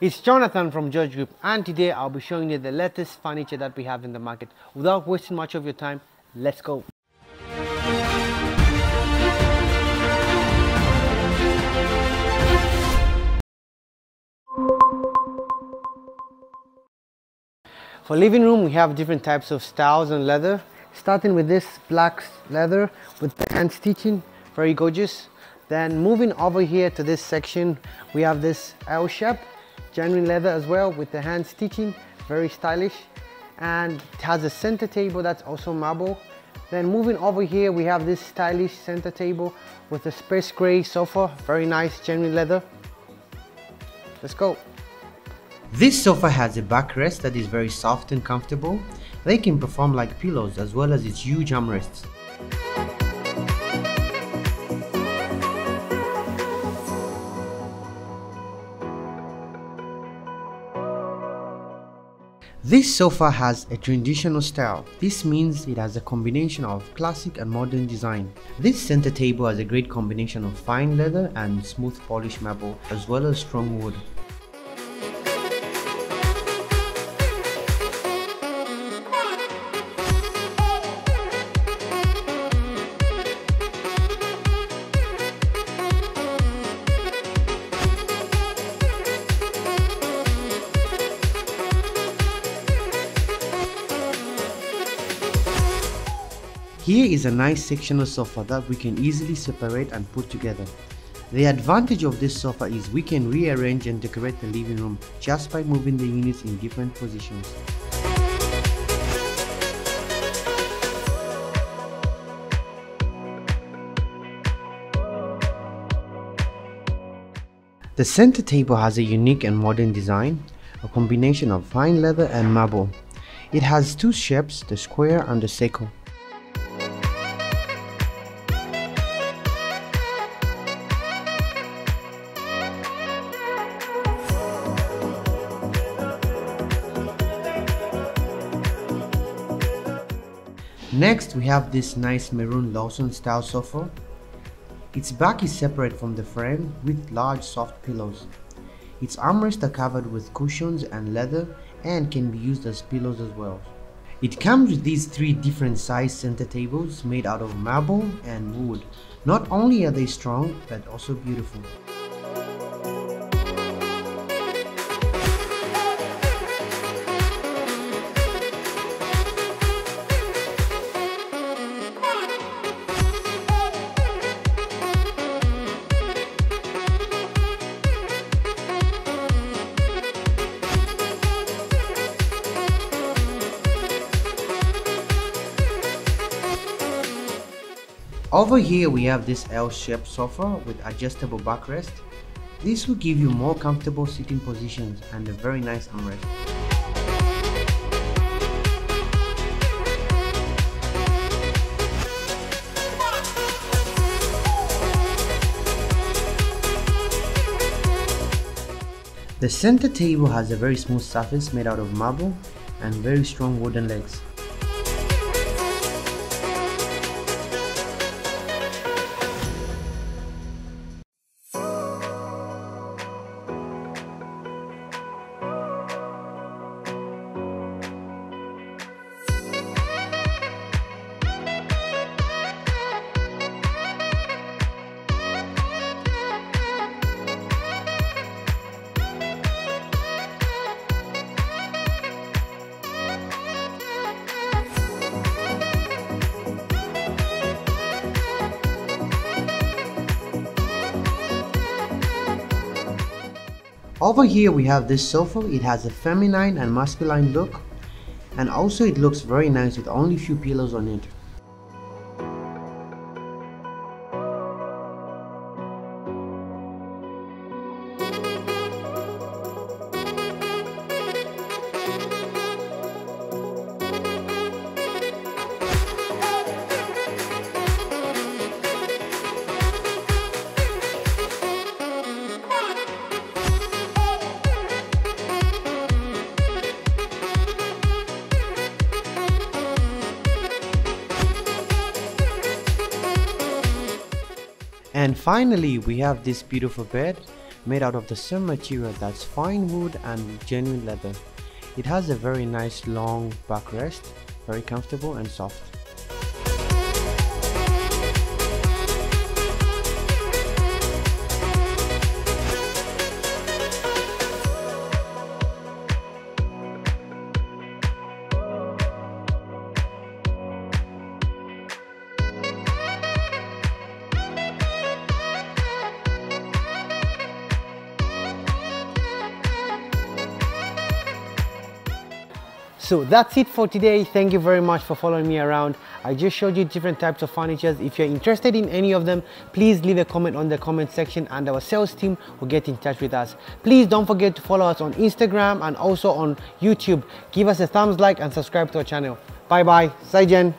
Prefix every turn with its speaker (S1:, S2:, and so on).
S1: It's Jonathan from George Group and today I'll be showing you the latest furniture that we have in the market. Without wasting much of your time, let's go. For living room, we have different types of styles and leather. Starting with this black leather with hand stitching, very gorgeous. Then moving over here to this section, we have this L shape, genuine leather as well with the hand stitching, very stylish. And it has a center table that's also marble. Then moving over here, we have this stylish center table with a space gray sofa, very nice genuine leather. Let's go. This sofa has a backrest that is very soft and comfortable. They can perform like pillows as well as its huge armrests. This sofa has a traditional style. This means it has a combination of classic and modern design. This center table has a great combination of fine leather and smooth polished marble as well as strong wood. Here is a nice sectional sofa that we can easily separate and put together. The advantage of this sofa is we can rearrange and decorate the living room just by moving the units in different positions. The center table has a unique and modern design, a combination of fine leather and marble. It has two shapes, the square and the circle. Next we have this nice maroon Lawson style sofa. Its back is separate from the frame with large soft pillows. Its armrests are covered with cushions and leather and can be used as pillows as well. It comes with these three different size center tables made out of marble and wood. Not only are they strong but also beautiful. Over here we have this L-shaped sofa with adjustable backrest. This will give you more comfortable sitting positions and a very nice armrest. The center table has a very smooth surface made out of marble and very strong wooden legs. Over here we have this sofa, it has a feminine and masculine look and also it looks very nice with only few pillows on it. And finally, we have this beautiful bed. made out of the same material that's fine wood and genuine leather. It has a very nice long backrest, very comfortable and soft. So that's it for today. Thank you very much for following me around. I just showed you different types of furnitures. If you're interested in any of them, please leave a comment on the comment section and our sales team will get in touch with us. Please don't forget to follow us on Instagram and also on YouTube. Give us a thumbs like and subscribe to our channel. Bye bye. Sai Jen.